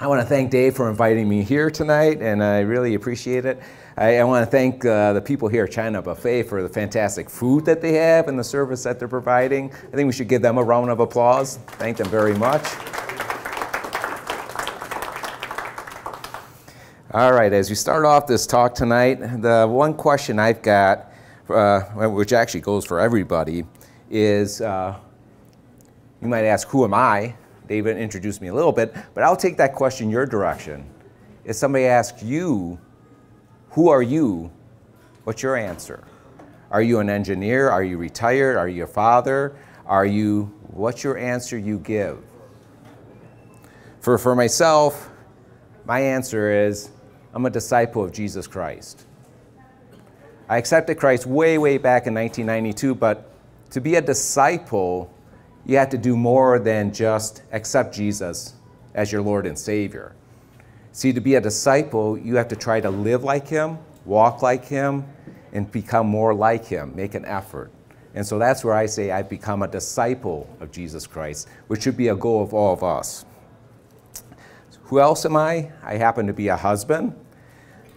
I want to thank Dave for inviting me here tonight, and I really appreciate it. I, I want to thank uh, the people here at China Buffet for the fantastic food that they have and the service that they're providing. I think we should give them a round of applause. Thank them very much. All right, as we start off this talk tonight, the one question I've got, uh, which actually goes for everybody, is uh, you might ask, Who am I? David introduced me a little bit, but I'll take that question your direction. If somebody asks you, who are you? What's your answer? Are you an engineer? Are you retired? Are you a father? Are you, what's your answer you give? For, for myself, my answer is I'm a disciple of Jesus Christ. I accepted Christ way, way back in 1992, but to be a disciple you have to do more than just accept Jesus as your Lord and Savior. See, to be a disciple, you have to try to live like Him, walk like Him, and become more like Him, make an effort. And so that's where I say I've become a disciple of Jesus Christ, which should be a goal of all of us. Who else am I? I happen to be a husband.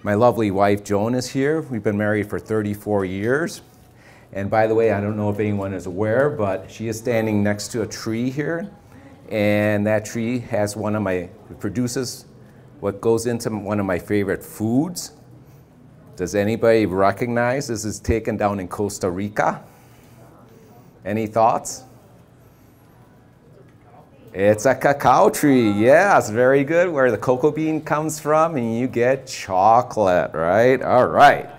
My lovely wife Joan is here. We've been married for 34 years. And by the way, I don't know if anyone is aware, but she is standing next to a tree here. And that tree has one of my, produces what goes into one of my favorite foods. Does anybody recognize this is taken down in Costa Rica? Any thoughts? It's a cacao tree. Yes, very good. Where the cocoa bean comes from, and you get chocolate, right? All right.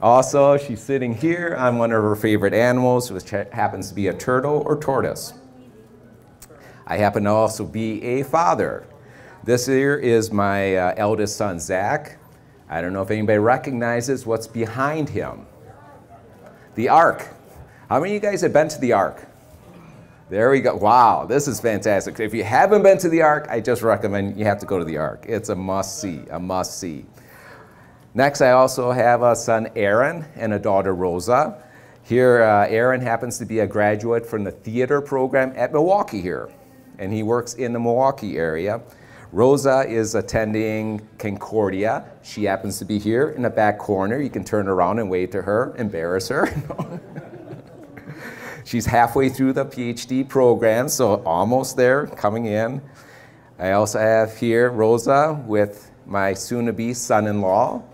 Also, she's sitting here on one of her favorite animals, which happens to be a turtle or tortoise. I happen to also be a father. This here is my uh, eldest son, Zach. I don't know if anybody recognizes what's behind him. The Ark. How many of you guys have been to the Ark? There we go. Wow, this is fantastic. If you haven't been to the Ark, I just recommend you have to go to the Ark. It's a must see, a must see. Next, I also have a son, Aaron, and a daughter, Rosa. Here, uh, Aaron happens to be a graduate from the theater program at Milwaukee here, and he works in the Milwaukee area. Rosa is attending Concordia. She happens to be here in the back corner. You can turn around and wave to her, embarrass her. She's halfway through the PhD program, so almost there, coming in. I also have here Rosa with my soon to be son in law.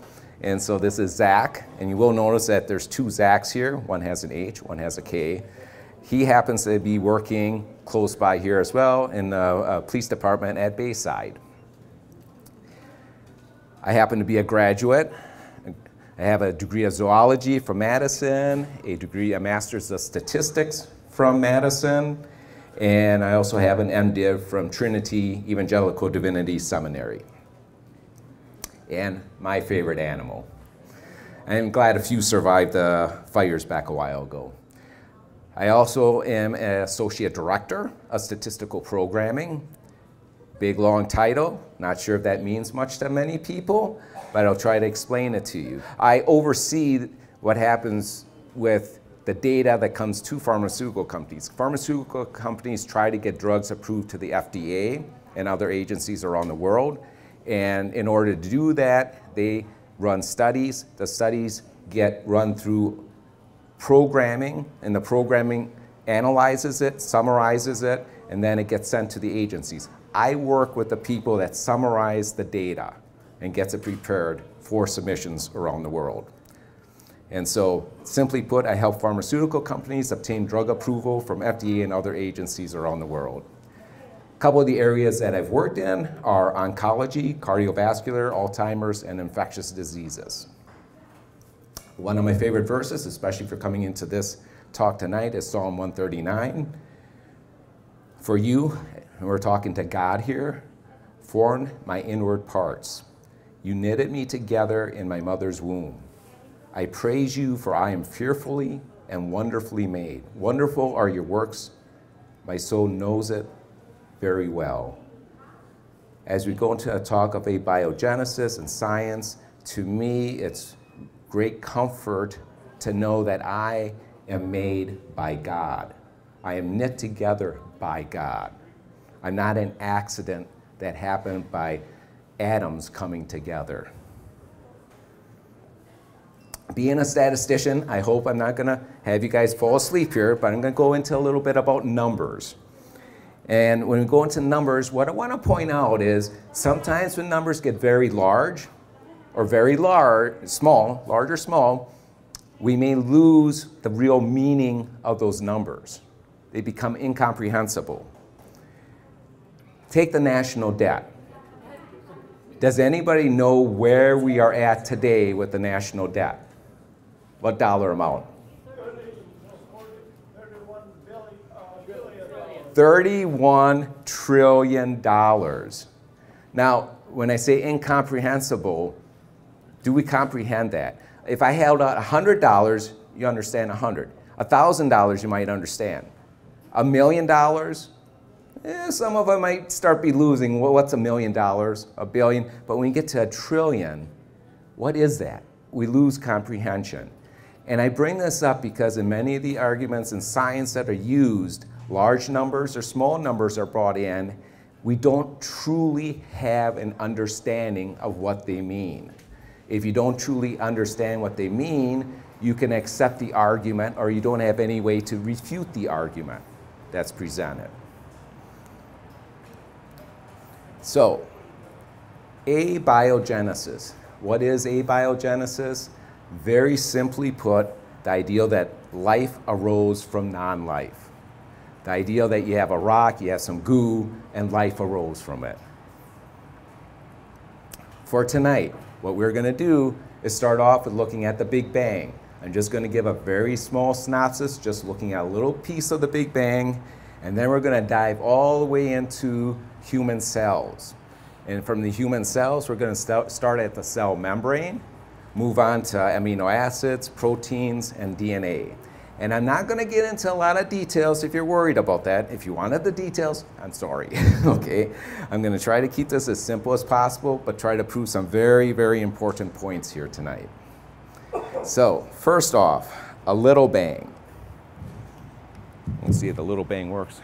And so this is Zach, and you will notice that there's two Zachs here. One has an H, one has a K. He happens to be working close by here as well in the uh, police department at Bayside. I happen to be a graduate. I have a degree of zoology from Madison, a degree, a master's of statistics from Madison, and I also have an MDiv from Trinity Evangelical Divinity Seminary and my favorite animal. I'm glad a few survived uh, the fires back a while ago. I also am an associate director of statistical programming. Big long title, not sure if that means much to many people, but I'll try to explain it to you. I oversee what happens with the data that comes to pharmaceutical companies. Pharmaceutical companies try to get drugs approved to the FDA and other agencies around the world. And in order to do that, they run studies. The studies get run through programming, and the programming analyzes it, summarizes it, and then it gets sent to the agencies. I work with the people that summarize the data and gets it prepared for submissions around the world. And so, simply put, I help pharmaceutical companies obtain drug approval from FDA and other agencies around the world. Couple of the areas that I've worked in are oncology, cardiovascular, Alzheimer's, and infectious diseases. One of my favorite verses, especially for coming into this talk tonight, is Psalm 139. For you, and we're talking to God here, formed my inward parts. You knitted me together in my mother's womb. I praise you, for I am fearfully and wonderfully made. Wonderful are your works. My soul knows it very well. As we go into a talk of abiogenesis and science, to me, it's great comfort to know that I am made by God. I am knit together by God. I'm not an accident that happened by atoms coming together. Being a statistician, I hope I'm not going to have you guys fall asleep here, but I'm going to go into a little bit about numbers. And when we go into numbers, what I want to point out is sometimes when numbers get very large or very large, small, large or small, we may lose the real meaning of those numbers. They become incomprehensible. Take the national debt. Does anybody know where we are at today with the national debt? What dollar amount? 31 trillion dollars. Now, when I say incomprehensible, do we comprehend that? If I held out $100, you understand 100. $1,000, you might understand. A million dollars, eh, some of them might start be losing. What's a million dollars? A billion? But when you get to a trillion, what is that? We lose comprehension. And I bring this up because in many of the arguments in science that are used, large numbers or small numbers are brought in, we don't truly have an understanding of what they mean. If you don't truly understand what they mean, you can accept the argument or you don't have any way to refute the argument that's presented. So, abiogenesis. What is abiogenesis? Very simply put, the idea that life arose from non life. The idea that you have a rock, you have some goo, and life arose from it. For tonight, what we're going to do is start off with looking at the Big Bang. I'm just going to give a very small synopsis, just looking at a little piece of the Big Bang, and then we're going to dive all the way into human cells. And from the human cells, we're going to st start at the cell membrane, move on to amino acids, proteins, and DNA. And I'm not going to get into a lot of details if you're worried about that. If you wanted the details, I'm sorry. okay? I'm going to try to keep this as simple as possible, but try to prove some very, very important points here tonight. So, first off, a little bang. Let's see if the little bang works.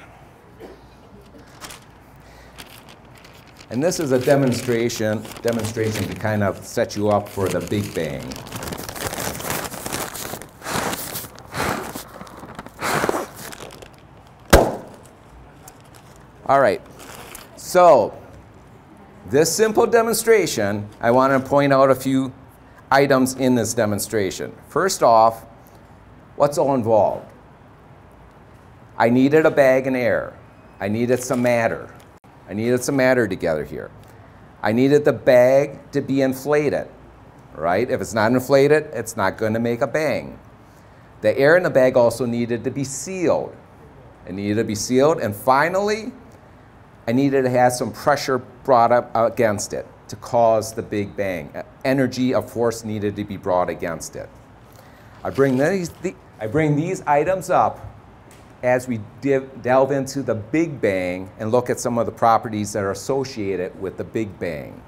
And this is a demonstration, demonstration to kind of set you up for the Big Bang. All right, so this simple demonstration, I want to point out a few items in this demonstration. First off, what's all involved? I needed a bag and air. I needed some matter. I needed some matter together here. I needed the bag to be inflated, right? If it's not inflated, it's not going to make a bang. The air in the bag also needed to be sealed. It needed to be sealed. And finally, I needed to have some pressure brought up against it to cause the Big Bang. Energy of force needed to be brought against it. I bring these, the, I bring these items up as we div, delve into the Big Bang and look at some of the properties that are associated with the Big Bang.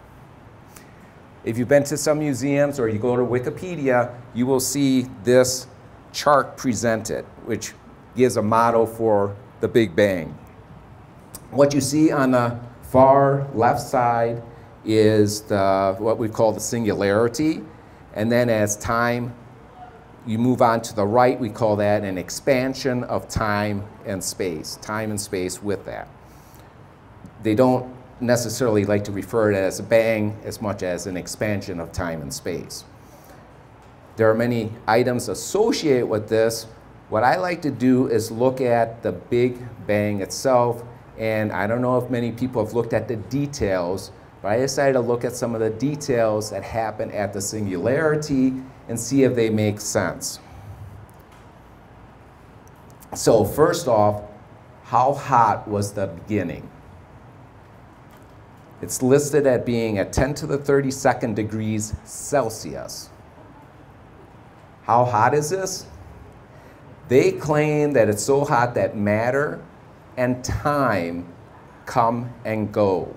If you've been to some museums or you go to Wikipedia, you will see this chart presented, which gives a model for the Big Bang. What you see on the far left side is the, what we call the singularity. And then as time, you move on to the right, we call that an expansion of time and space, time and space with that. They don't necessarily like to refer to it as a bang as much as an expansion of time and space. There are many items associated with this. What I like to do is look at the Big Bang itself and I don't know if many people have looked at the details, but I decided to look at some of the details that happen at the singularity and see if they make sense. So first off, how hot was the beginning? It's listed at being at 10 to the 32nd degrees Celsius. How hot is this? They claim that it's so hot that matter and time come and go.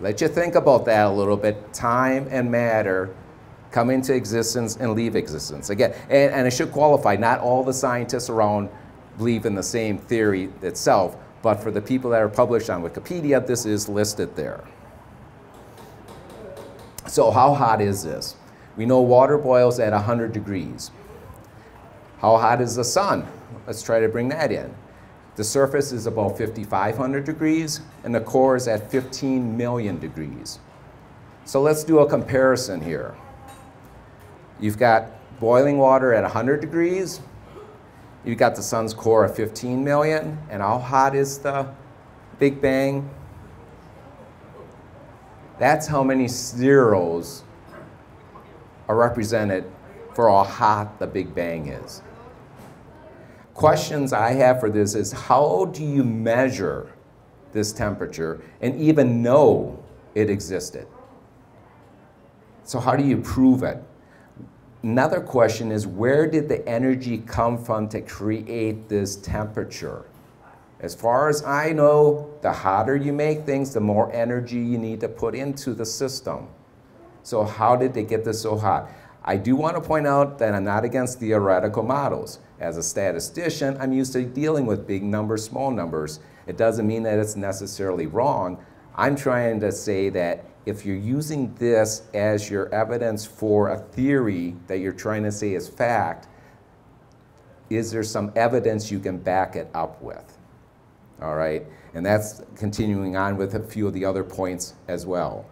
Let you think about that a little bit. Time and matter come into existence and leave existence. Again, and, and I should qualify, not all the scientists around believe in the same theory itself, But for the people that are published on Wikipedia, this is listed there. So how hot is this? We know water boils at 100 degrees. How hot is the sun? Let's try to bring that in. The surface is about 5,500 degrees, and the core is at 15 million degrees. So let's do a comparison here. You've got boiling water at 100 degrees. You've got the sun's core at 15 million. And how hot is the Big Bang? That's how many zeros are represented for how hot the Big Bang is. Questions I have for this is how do you measure this temperature and even know it existed? So how do you prove it? Another question is where did the energy come from to create this temperature? As far as I know, the hotter you make things, the more energy you need to put into the system. So how did they get this so hot? I do want to point out that I'm not against theoretical models. As a statistician, I'm used to dealing with big numbers, small numbers. It doesn't mean that it's necessarily wrong. I'm trying to say that if you're using this as your evidence for a theory that you're trying to say is fact, is there some evidence you can back it up with? All right, and that's continuing on with a few of the other points as well.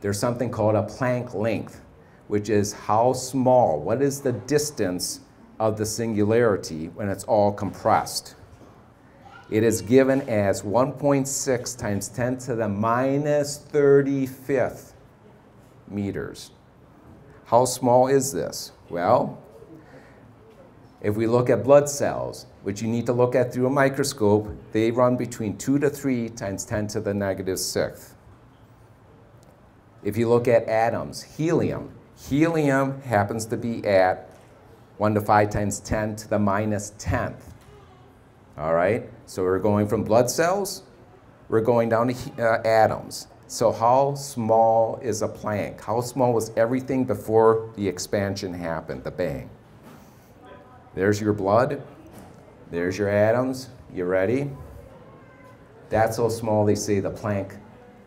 There's something called a Planck length, which is how small, what is the distance of the singularity when it's all compressed. It is given as 1.6 times 10 to the minus 35th meters. How small is this? Well, if we look at blood cells, which you need to look at through a microscope, they run between 2 to 3 times 10 to the negative 6th. If you look at atoms, helium, helium happens to be at 1 to 5 times 10 to the minus 10th. All right? So we're going from blood cells, we're going down to uh, atoms. So how small is a Planck? How small was everything before the expansion happened, the bang? There's your blood. There's your atoms. You ready? That's how small they say the Planck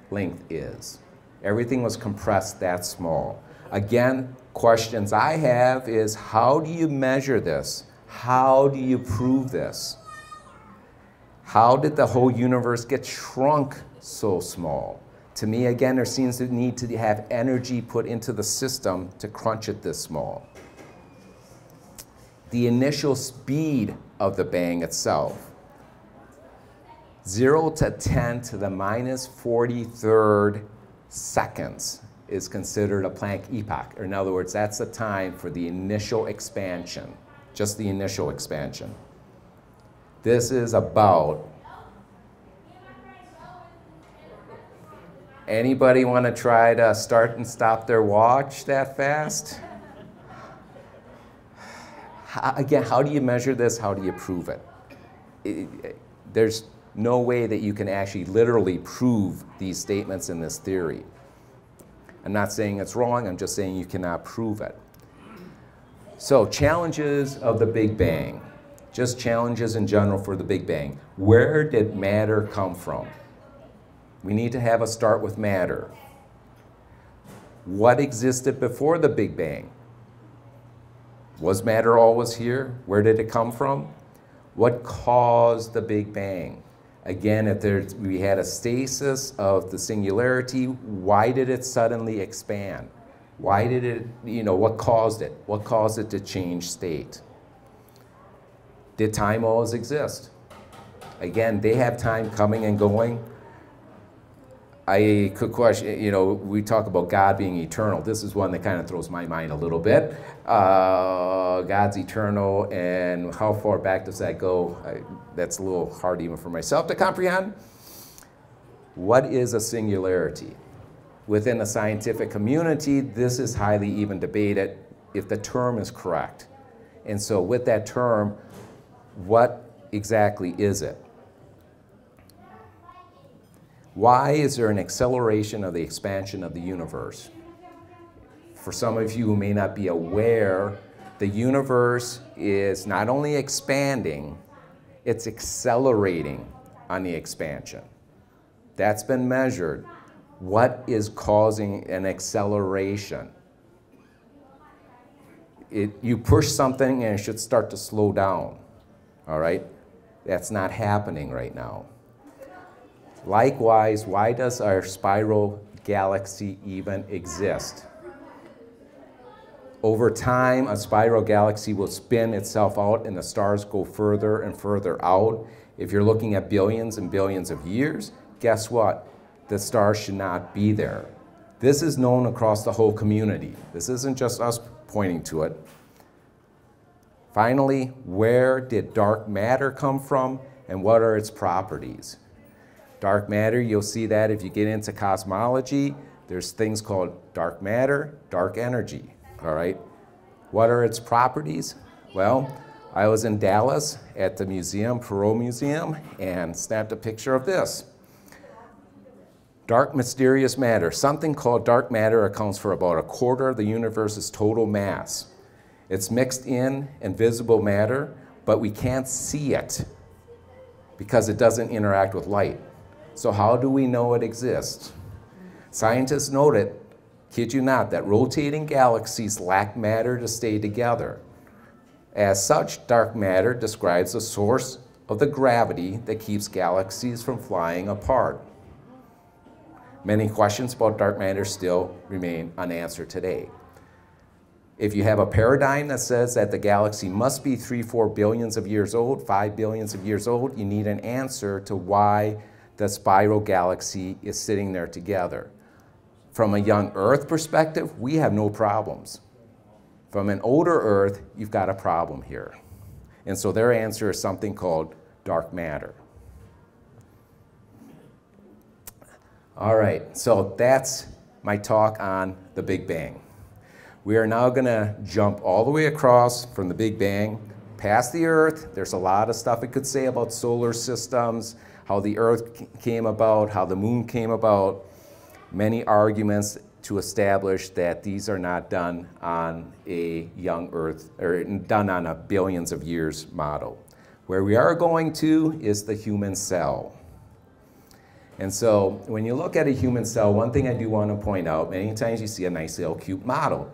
length is. Everything was compressed that small. Again, questions I have is how do you measure this? How do you prove this? How did the whole universe get shrunk so small? To me, again, there seems to need to have energy put into the system to crunch it this small. The initial speed of the bang itself, 0 to 10 to the minus 43rd seconds is considered a Planck epoch. Or in other words, that's the time for the initial expansion, just the initial expansion. This is about. Anybody want to try to start and stop their watch that fast? How, again, how do you measure this? How do you prove it? it? There's no way that you can actually literally prove these statements in this theory. I'm not saying it's wrong, I'm just saying you cannot prove it. So, challenges of the Big Bang just challenges in general for the Big Bang. Where did matter come from? We need to have a start with matter. What existed before the Big Bang? Was matter always here? Where did it come from? What caused the Big Bang? Again, if there's, we had a stasis of the singularity, why did it suddenly expand? Why did it, you know, what caused it? What caused it to change state? Did time always exist? Again, they have time coming and going. I could question, you know, we talk about God being eternal. This is one that kind of throws my mind a little bit. Uh, God's eternal, and how far back does that go? I, that's a little hard even for myself to comprehend. What is a singularity? Within the scientific community, this is highly even debated if the term is correct. And so, with that term, what exactly is it? Why is there an acceleration of the expansion of the universe? For some of you who may not be aware, the universe is not only expanding, it's accelerating. on the expansion. That's been measured. What is causing an acceleration? It, you push something and it should start to slow down, all right? That's not happening right now. Likewise, why does our spiral galaxy even exist? Over time, a spiral galaxy will spin itself out and the stars go further and further out. If you're looking at billions and billions of years, guess what? The stars should not be there. This is known across the whole community. This isn't just us pointing to it. Finally, where did dark matter come from and what are its properties? Dark matter, you'll see that if you get into cosmology, there's things called dark matter, dark energy all right? What are its properties? Well, I was in Dallas at the museum, Perot Museum, and snapped a picture of this. Dark mysterious matter. Something called dark matter accounts for about a quarter of the universe's total mass. It's mixed in invisible matter, but we can't see it because it doesn't interact with light. So how do we know it exists? Scientists noted kid you not, that rotating galaxies lack matter to stay together. As such, dark matter describes the source of the gravity that keeps galaxies from flying apart. Many questions about dark matter still remain unanswered today. If you have a paradigm that says that the galaxy must be three, four billions of years old, five billions of years old, you need an answer to why the spiral galaxy is sitting there together. From a young Earth perspective, we have no problems. From an older Earth, you've got a problem here. And so their answer is something called dark matter. All right, so that's my talk on the Big Bang. We are now going to jump all the way across from the Big Bang past the Earth. There's a lot of stuff it could say about solar systems, how the Earth came about, how the moon came about many arguments to establish that these are not done on a young Earth, or done on a billions of years model. Where we are going to is the human cell. And so when you look at a human cell, one thing I do want to point out, many times you see a nice little cute model.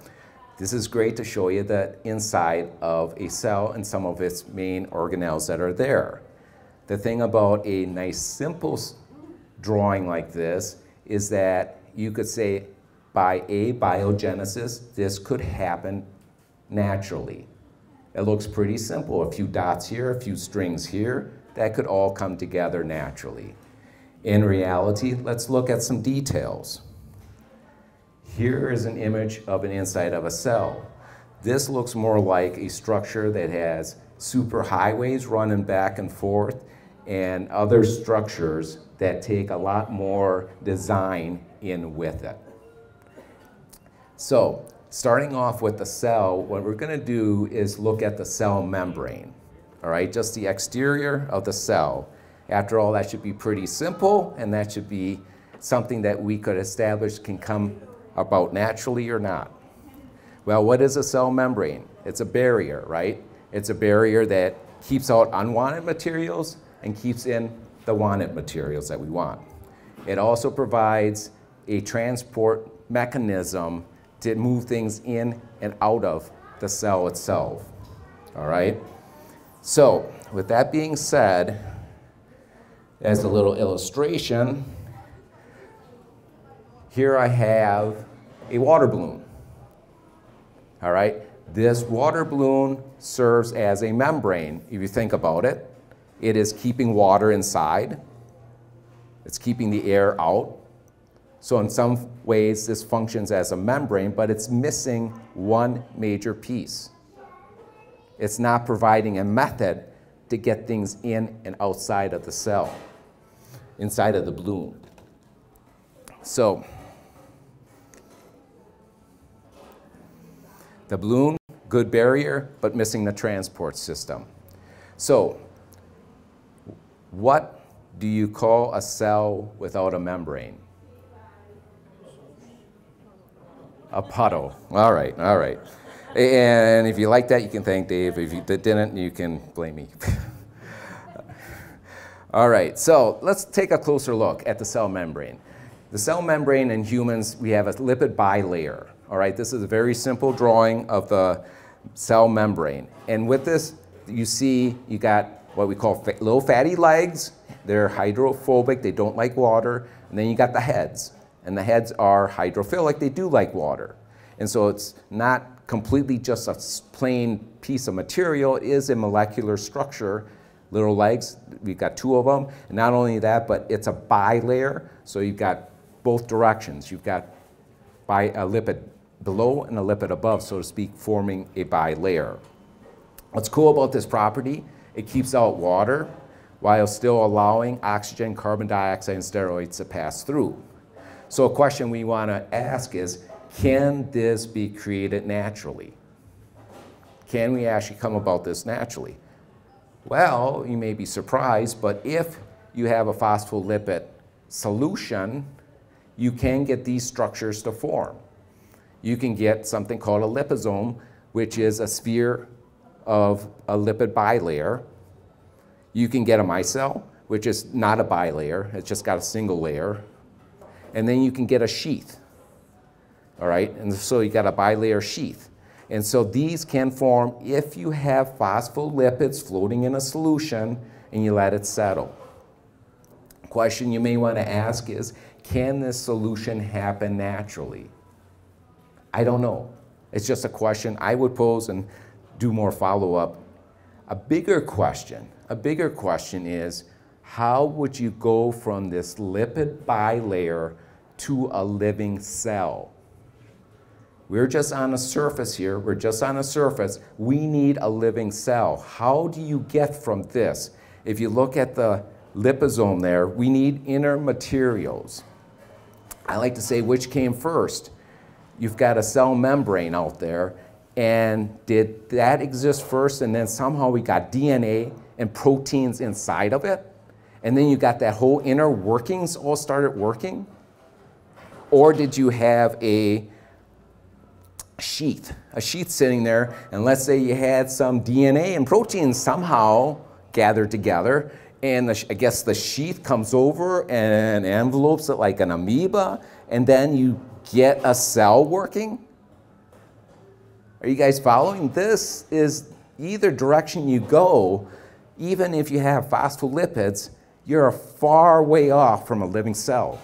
This is great to show you the inside of a cell and some of its main organelles that are there. The thing about a nice simple drawing like this is that you could say by abiogenesis, this could happen naturally. It looks pretty simple. A few dots here, a few strings here, that could all come together naturally. In reality, let's look at some details. Here is an image of an inside of a cell. This looks more like a structure that has superhighways running back and forth and other structures that take a lot more design in with it. So, starting off with the cell, what we're going to do is look at the cell membrane. All right, just the exterior of the cell. After all, that should be pretty simple, and that should be something that we could establish can come about naturally or not. Well, what is a cell membrane? It's a barrier, right? It's a barrier that keeps out unwanted materials and keeps in the wanted materials that we want. It also provides a transport mechanism to move things in and out of the cell itself. All right? So, with that being said, as a little illustration, here I have a water balloon. All right? This water balloon serves as a membrane, if you think about it. It is keeping water inside. It's keeping the air out. So in some ways, this functions as a membrane, but it's missing one major piece. It's not providing a method to get things in and outside of the cell, inside of the balloon. So, the balloon, good barrier, but missing the transport system. So, what do you call a cell without a membrane? A puddle. All right, all right. And if you like that, you can thank Dave. If you didn't, you can blame me. All right, so let's take a closer look at the cell membrane. The cell membrane in humans, we have a lipid bilayer. All right, this is a very simple drawing of the cell membrane. And with this, you see you got what we call low fatty legs. They're hydrophobic, they don't like water. And then you got the heads. And the heads are hydrophilic, they do like water. And so it's not completely just a plain piece of material, it is a molecular structure. Little legs, we've got two of them. And not only that, but it's a bilayer, so you've got both directions. You've got a lipid below and a lipid above, so to speak, forming a bilayer. What's cool about this property, it keeps out water while still allowing oxygen, carbon dioxide, and steroids to pass through. So a question we want to ask is, can this be created naturally? Can we actually come about this naturally? Well, you may be surprised, but if you have a phospholipid solution, you can get these structures to form. You can get something called a liposome, which is a sphere of a lipid bilayer. You can get a micelle, which is not a bilayer, it's just got a single layer. And then you can get a sheath. All right, and so you got a bilayer sheath. And so these can form if you have phospholipids floating in a solution and you let it settle. Question you may want to ask is, can this solution happen naturally? I don't know. It's just a question I would pose and do more follow-up. A bigger question, a bigger question is, how would you go from this lipid bilayer to a living cell? We're just on a surface here. We're just on a surface. We need a living cell. How do you get from this? If you look at the liposome there, we need inner materials. I like to say which came first. You've got a cell membrane out there, and did that exist first and then somehow we got DNA and proteins inside of it? And then you got that whole inner workings all started working? Or did you have a sheath, a sheath sitting there, and let's say you had some DNA and proteins somehow gathered together, and the, I guess the sheath comes over and envelopes it like an amoeba, and then you get a cell working? Are you guys following? This is either direction you go, even if you have phospholipids, you're a far way off from a living cell.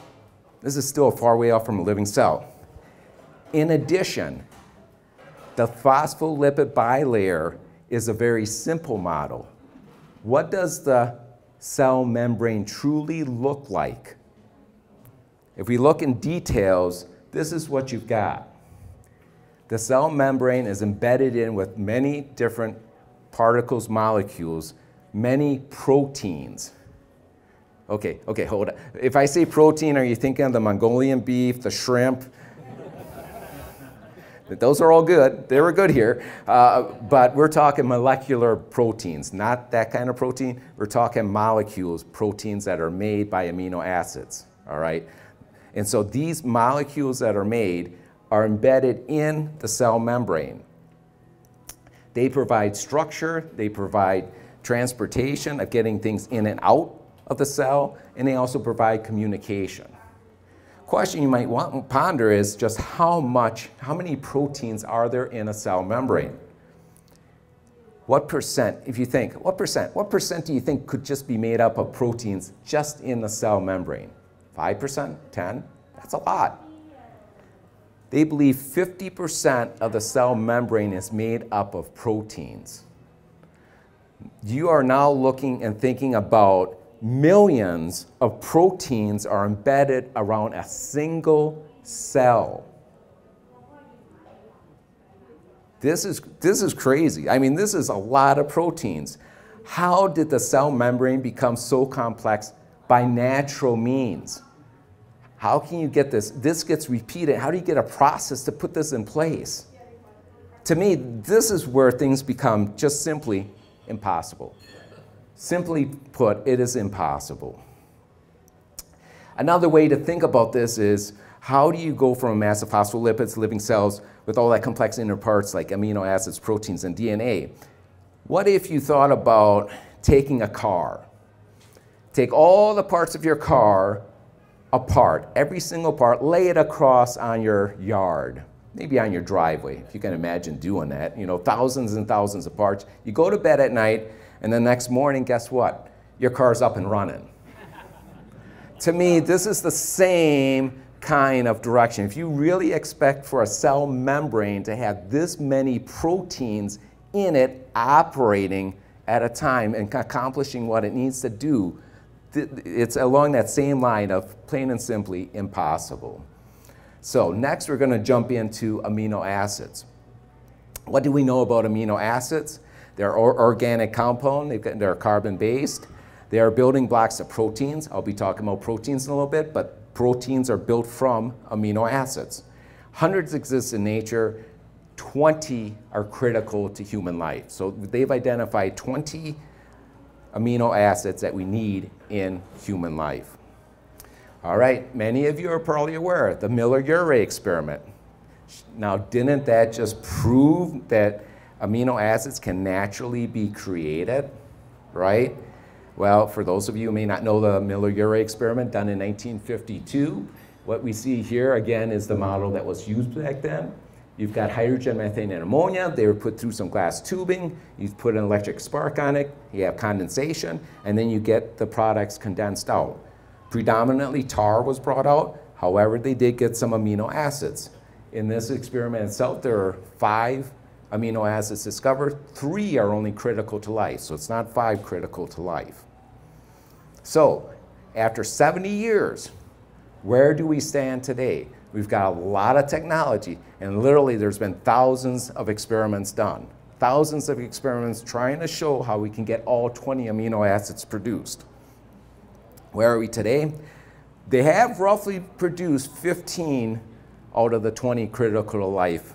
This is still a far way off from a living cell. In addition, the phospholipid bilayer is a very simple model. What does the cell membrane truly look like? If we look in details, this is what you've got. The cell membrane is embedded in with many different particles, molecules, many proteins. Okay, okay, hold on. If I say protein, are you thinking of the Mongolian beef, the shrimp, those are all good. They were good here. Uh, but we're talking molecular proteins, not that kind of protein. We're talking molecules, proteins that are made by amino acids, all right? And so these molecules that are made are embedded in the cell membrane. They provide structure, they provide transportation of getting things in and out of the cell, and they also provide communication question you might want to ponder is just how much, how many proteins are there in a cell membrane? What percent, if you think, what percent, what percent do you think could just be made up of proteins just in the cell membrane? 5%, 10? That's a lot. They believe 50% of the cell membrane is made up of proteins. You are now looking and thinking about millions of proteins are embedded around a single cell. This is, this is crazy. I mean, this is a lot of proteins. How did the cell membrane become so complex by natural means? How can you get this? This gets repeated. How do you get a process to put this in place? To me, this is where things become just simply impossible. Simply put, it is impossible. Another way to think about this is how do you go from a mass of phospholipids, living cells, with all that complex inner parts like amino acids, proteins, and DNA? What if you thought about taking a car? take all the parts of your car apart, every single part, lay it across on your yard, maybe on your driveway, if you can imagine doing that. You know, thousands and thousands of parts. You go to bed at night, and the next morning, guess what? Your car's up and running. to me, this is the same kind of direction. If you really expect for a cell membrane to have this many proteins in it operating at a time and accomplishing what it needs to do, it's along that same line of plain and simply impossible. So next we're going to jump into amino acids. What do we know about amino acids? They're organic compound, they're carbon-based. They are building blocks of proteins. I'll be talking about proteins in a little bit, but proteins are built from amino acids. Hundreds exist in nature, 20 are critical to human life. So they've identified 20 amino acids that we need in human life. All right, many of you are probably aware of the Miller-Urey experiment. Now, didn't that just prove that amino acids can naturally be created, right? Well, for those of you who may not know the Miller-Urey experiment done in 1952, what we see here again is the model that was used back then. You've got hydrogen, methane, and ammonia. They were put through some glass tubing. You put an electric spark on it. You have condensation, and then you get the products condensed out. Predominantly tar was brought out. However, they did get some amino acids. In this experiment itself, there are five amino acids discovered. Three are only critical to life, so it's not five critical to life. So, after 70 years, where do we stand today? We've got a lot of technology, and literally there's been thousands of experiments done. Thousands of experiments trying to show how we can get all 20 amino acids produced. Where are we today? They have roughly produced 15 out of the 20 critical life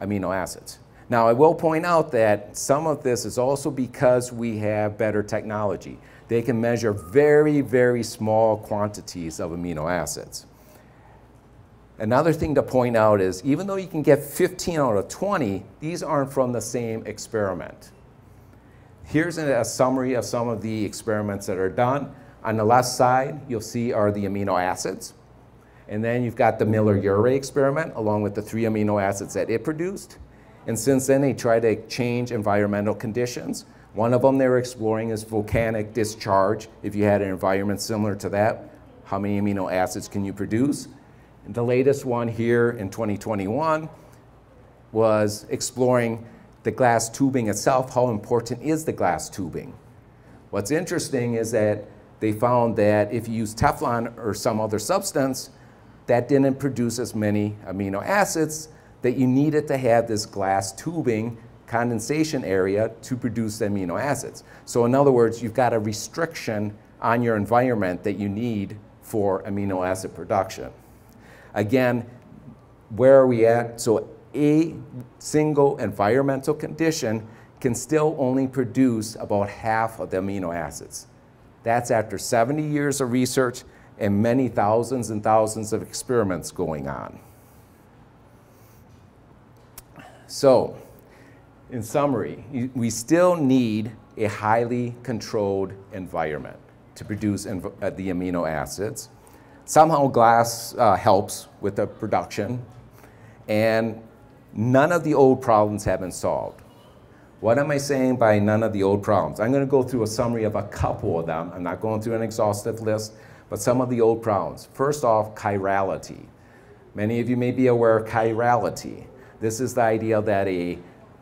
amino acids. Now, I will point out that some of this is also because we have better technology. They can measure very, very small quantities of amino acids. Another thing to point out is even though you can get 15 out of 20, these aren't from the same experiment. Here's a summary of some of the experiments that are done. On the left side, you'll see are the amino acids. And then you've got the Miller-Urey experiment along with the three amino acids that it produced. And since then, they try to change environmental conditions. One of them they're exploring is volcanic discharge. If you had an environment similar to that, how many amino acids can you produce? The latest one here in 2021 was exploring the glass tubing itself. How important is the glass tubing? What's interesting is that they found that if you use Teflon or some other substance, that didn't produce as many amino acids that you needed to have this glass tubing condensation area to produce amino acids. So in other words, you've got a restriction on your environment that you need for amino acid production. Again, where are we at? So a single environmental condition can still only produce about half of the amino acids. That's after 70 years of research and many thousands and thousands of experiments going on. So, in summary, we still need a highly controlled environment to produce uh, the amino acids. Somehow glass uh, helps with the production, and none of the old problems have been solved. What am I saying by none of the old problems? I'm going to go through a summary of a couple of them. I'm not going through an exhaustive list, but some of the old problems. First off, chirality. Many of you may be aware of chirality. This is the idea that a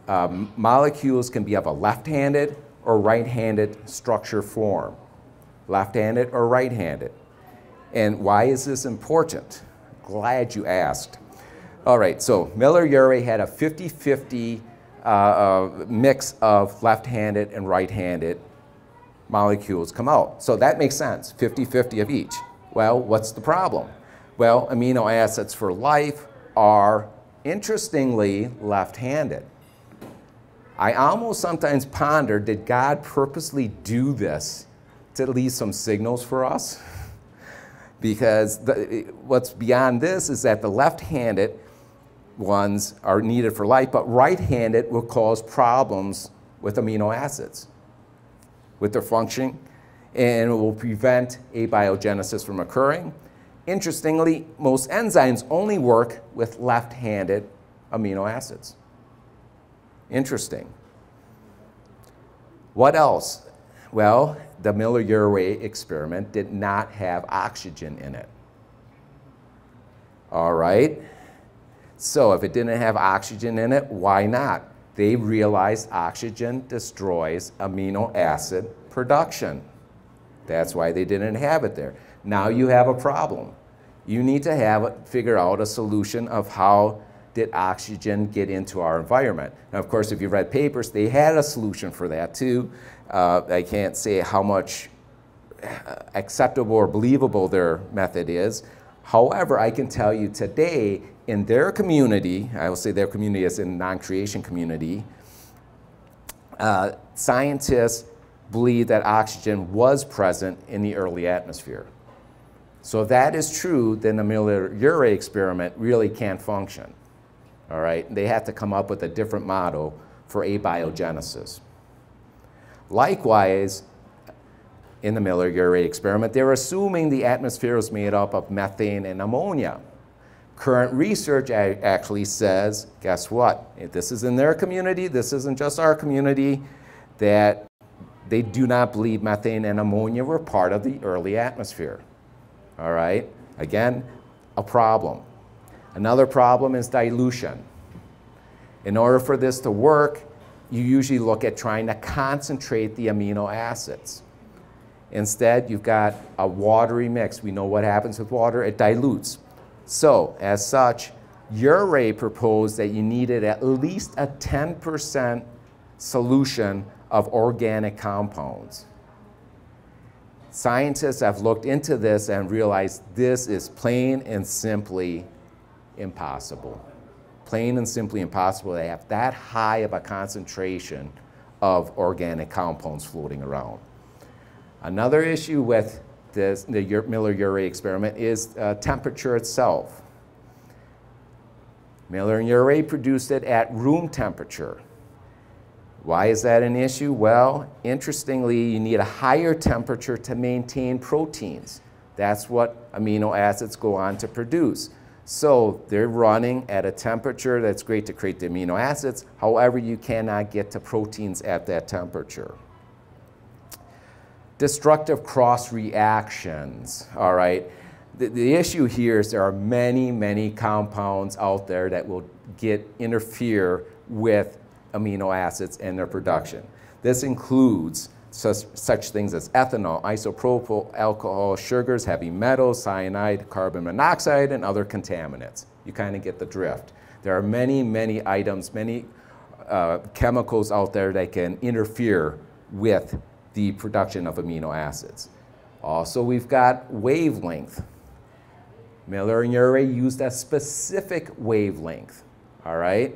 um, molecules can be of a left-handed or right-handed structure form. Left-handed or right-handed. And why is this important? Glad you asked. All right, so Miller-Urey had a 50-50 uh, uh, mix of left-handed and right-handed molecules come out. So that makes sense, 50-50 of each. Well, what's the problem? Well, amino acids for life are, interestingly, left-handed. I almost sometimes ponder, did God purposely do this to leave some signals for us? because the, what's beyond this is that the left-handed ones are needed for life, but right-handed will cause problems with amino acids, with their functioning. and it will prevent abiogenesis from occurring. Interestingly, most enzymes only work with left-handed amino acids. Interesting. What else? Well, the Miller-Urey experiment did not have oxygen in it. All right? So if it didn't have oxygen in it, why not? They realized oxygen destroys amino acid production. That's why they didn't have it there. Now you have a problem. You need to have figure out a solution of how did oxygen get into our environment. Now, of course, if you read papers, they had a solution for that too. Uh, I can't say how much uh, acceptable or believable their method is. However, I can tell you today, in their community, I will say their community is in non-creation community, uh, scientists believe that oxygen was present in the early atmosphere. So if that is true, then the Miller-Urey experiment really can't function. All right, they have to come up with a different model for abiogenesis. Likewise, in the Miller-Urey experiment, they're assuming the atmosphere is made up of methane and ammonia. Current research actually says, guess what? This is in their community, this isn't just our community, that they do not believe methane and ammonia were part of the early atmosphere. All right? Again, a problem. Another problem is dilution. In order for this to work, you usually look at trying to concentrate the amino acids. Instead, you've got a watery mix. We know what happens with water, it dilutes. So, as such, Urey proposed that you needed at least a 10% solution of organic compounds. Scientists have looked into this and realized this is plain and simply impossible. Plain and simply impossible to have that high of a concentration of organic compounds floating around. Another issue with this, the Miller-Urey experiment is uh, temperature itself. Miller and Urey produced it at room temperature. Why is that an issue? Well, interestingly, you need a higher temperature to maintain proteins. That's what amino acids go on to produce. So they're running at a temperature that's great to create the amino acids. However, you cannot get to proteins at that temperature. Destructive cross reactions, all right? The, the issue here is there are many, many compounds out there that will get interfere with amino acids and their production. This includes such, such things as ethanol, isopropyl alcohol, sugars, heavy metals, cyanide, carbon monoxide, and other contaminants. You kind of get the drift. There are many, many items, many uh, chemicals out there that can interfere with the production of amino acids. Also, we've got wavelength. Miller and Urey used a specific wavelength, all right?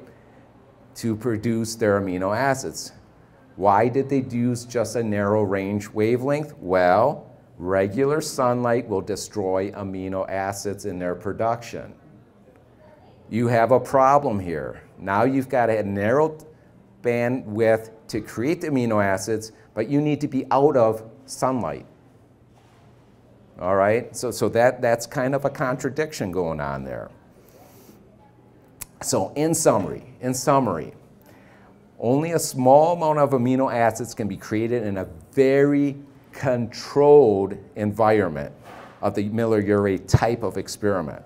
to produce their amino acids. Why did they use just a narrow range wavelength? Well, regular sunlight will destroy amino acids in their production. You have a problem here. Now you've got a narrow bandwidth to create the amino acids, but you need to be out of sunlight. All right, so, so that, that's kind of a contradiction going on there. So in summary, in summary, only a small amount of amino acids can be created in a very controlled environment of the Miller-Urey type of experiment.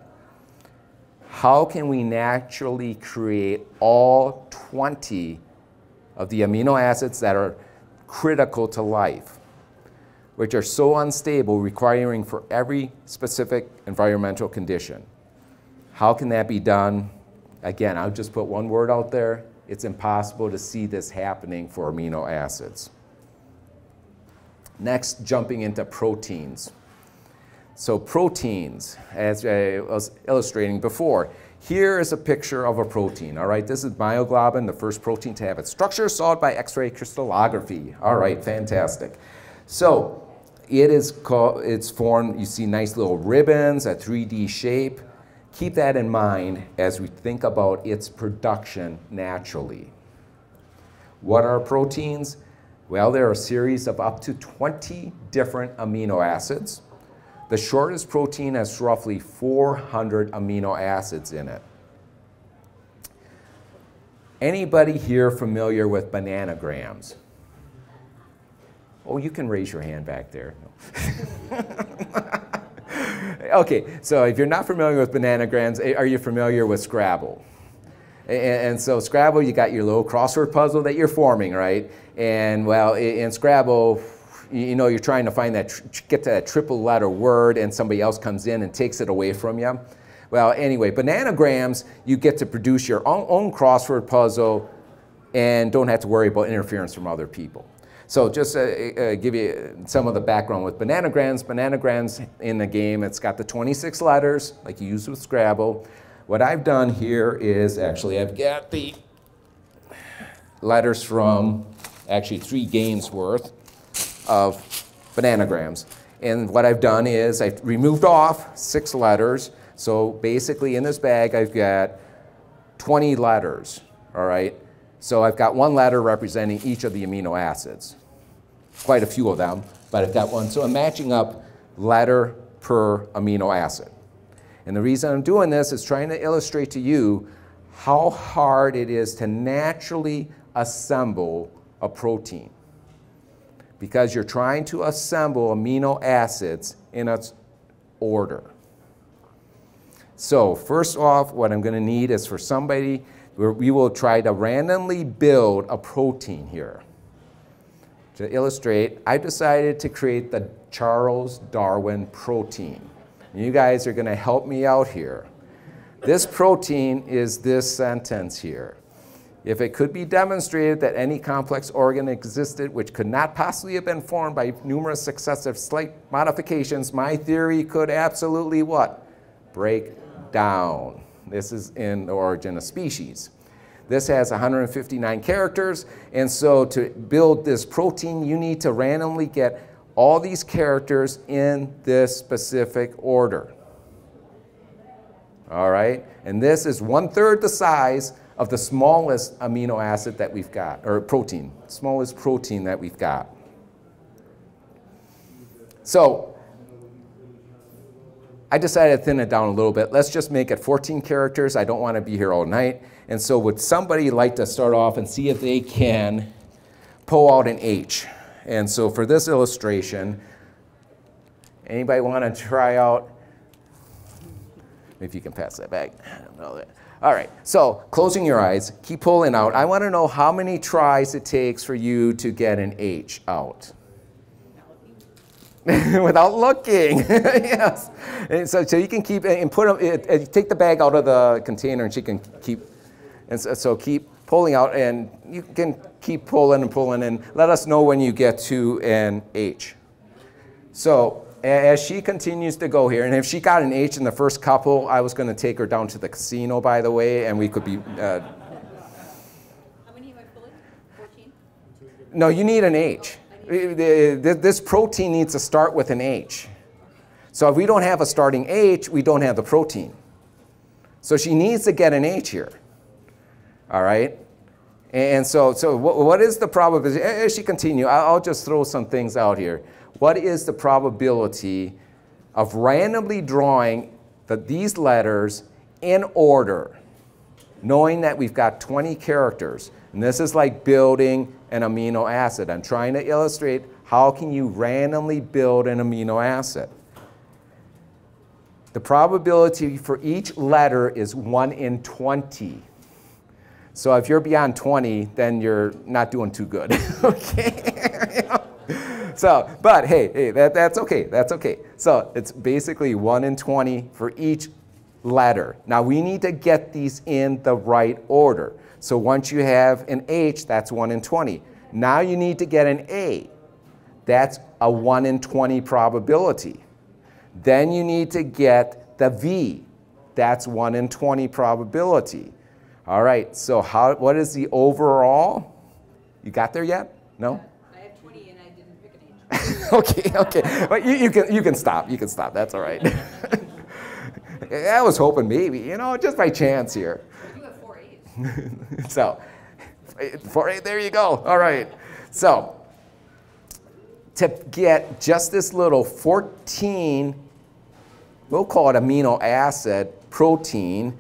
How can we naturally create all 20 of the amino acids that are critical to life, which are so unstable, requiring for every specific environmental condition? How can that be done? Again, I'll just put one word out there, it's impossible to see this happening for amino acids. Next, jumping into proteins. So proteins, as I was illustrating before, here is a picture of a protein, all right? This is myoglobin, the first protein to have its structure solved by X-ray crystallography. All right, fantastic. So it is called, it's formed, you see nice little ribbons, a 3D shape. Keep that in mind as we think about its production naturally. What are proteins? Well, there are a series of up to 20 different amino acids. The shortest protein has roughly 400 amino acids in it. Anybody here familiar with bananagrams? Oh, you can raise your hand back there. okay, so if you're not familiar with bananagrams, eh, are you familiar with Scrabble? And, so Scrabble, you got your little crossword puzzle that you're forming, right? And well, in Scrabble, you know, you're trying to find that, get to that triple letter word and somebody else comes in and takes it away from you. Well, anyway, bananagrams, you get to produce your own, own crossword puzzle and don't have to worry about interference from other people. So just uh, uh, give you some of the background with bananagrams. Bananagrams in the game, it's got the 26 letters like you use with Scrabble. What I've done here is actually I've got the letters from actually three games worth of bananagrams. And what I've done is I've removed off six letters. So basically in this bag, I've got 20 letters, all right? So I've got one letter representing each of the amino acids. Quite a few of them, but I've got one. So I'm matching up letter per amino acid. And the reason I'm doing this is trying to illustrate to you how hard it is to naturally assemble a protein. Because you're trying to assemble amino acids in its order. So first off, what I'm going to need is for somebody, we will try to randomly build a protein here. To illustrate, I decided to create the Charles Darwin protein. You guys are going to help me out here. This protein is this sentence here. If it could be demonstrated that any complex organ existed which could not possibly have been formed by numerous successive slight modifications, my theory could absolutely what? Break down. This is in the origin of species. This has 159 characters, and so to build this protein, you need to randomly get all these characters in this specific order. All right? And this is one third the size of the smallest amino acid that we've got, or protein, smallest protein that we've got. So I decided to thin it down a little bit. Let's just make it 14 characters. I don't want to be here all night. And so would somebody like to start off and see if they can pull out an H? And so for this illustration, anybody want to try out? If you can pass that back. All right, so closing your eyes, keep pulling out. I want to know how many tries it takes for you to get an H out. Without looking, yes. And so, so you can keep and put them. Take the bag out of the container, and she can keep. And so, so keep pulling out, and you can keep pulling and pulling, and let us know when you get to an H. So as she continues to go here, and if she got an H in the first couple, I was going to take her down to the casino, by the way, and we could be. Uh, How many am I pulling? 14? No, you need an H. Uh, uh, this protein needs to start with an H. So if we don't have a starting H, we don't have the protein. So she needs to get an H here. All right? And so, so what is the probability? As she continue, I'll just throw some things out here what is the probability of randomly drawing the, these letters in order, knowing that we've got 20 characters. And this is like building an amino acid. I'm trying to illustrate how can you randomly build an amino acid. The probability for each letter is 1 in 20. So if you're beyond 20, then you're not doing too good. okay? so, but hey, hey, that, that's okay. That's okay. So it's basically 1 in 20 for each letter. Now we need to get these in the right order. So once you have an H, that's 1 in 20. Now you need to get an A. That's a 1 in 20 probability. Then you need to get the V. That's 1 in 20 probability. All right, so how, what is the overall? You got there yet? No? okay, okay. But you, you, can, you can stop. You can stop. That's all right. I was hoping maybe, you know, just by chance here. You have four A's. so, four A, there you go. All right. So, to get just this little 14, we'll call it amino acid protein,